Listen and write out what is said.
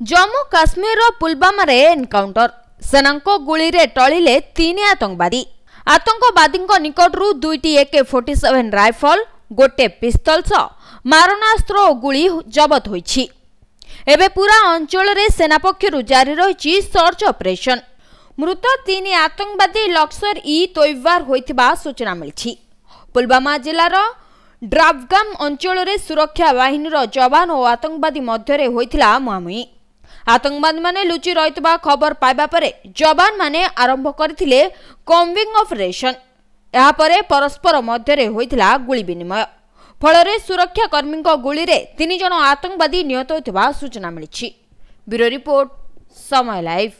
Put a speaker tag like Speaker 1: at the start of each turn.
Speaker 1: ଜମ୍ମୁ କାଶ୍ମୀରର ପୁଲବାମାରେ ଏନ୍କାଉଣ୍ଟର ସେନାଙ୍କ ଗୁଳିରେ ଟଳିଲେ ତିନି ଆତଙ୍କବାଦୀ ଆତଙ୍କବାଦୀଙ୍କ ନିକଟରୁ ଦୁଇଟି ଏକେ ଫୋର୍ଟି ସେଭେନ୍ ରାଇଫଲ ଗୋଟିଏ ପିସ୍ତଲ ସହ ମାରଣାସ୍ତ୍ର ଓ ଗୁଳି ଜବତ ହୋଇଛି ଏବେ ପୁରା ଅଞ୍ଚଳରେ ସେନା ପକ୍ଷରୁ ଜାରି ରହିଛି ସର୍ଚ୍ଚ ଅପରେସନ ମୃତ ତିନି ଆତଙ୍କବାଦୀ ଲକ୍ସର ଇ ତୋଇବାର ହୋଇଥିବା ସୂଚନା ମିଳିଛି ପୁଲବାମା ଜିଲ୍ଲାର ଡ୍ରାବଗାମ ଅଞ୍ଚଳରେ ସୁରକ୍ଷା ବାହିନୀର ଯବାନ ଓ ଆତଙ୍କବାଦୀ ମଧ୍ୟରେ ହୋଇଥିଲା ମୁହାଁମୁହିଁ ଆତଙ୍କବାଦୀମାନେ ଲୁଚି ରହିଥିବା ଖବର ପାଇବା ପରେ ଯବାନମାନେ ଆରମ୍ଭ କରିଥିଲେ କମ୍ବିଂ ଅପରେସନ। ଏହାପରେ ପରସ୍ପର ମଧ୍ୟରେ ହୋଇଥିଲା ଗୁଳି ବିନିମୟ। ଫଳରେ ସୁରକ୍ଷା କର୍ମୀଙ୍କ ଗୁଳିରେ ତିନି ଜଣ ଆତଙ୍କବାଦୀ ନିହତ ହୋଇଥିବା ସୂଚନା ମିଳିଛି। ବ୍ୟୁରୋ ରିପୋର୍ଟ ସମୟ ଲାଇଭ୍।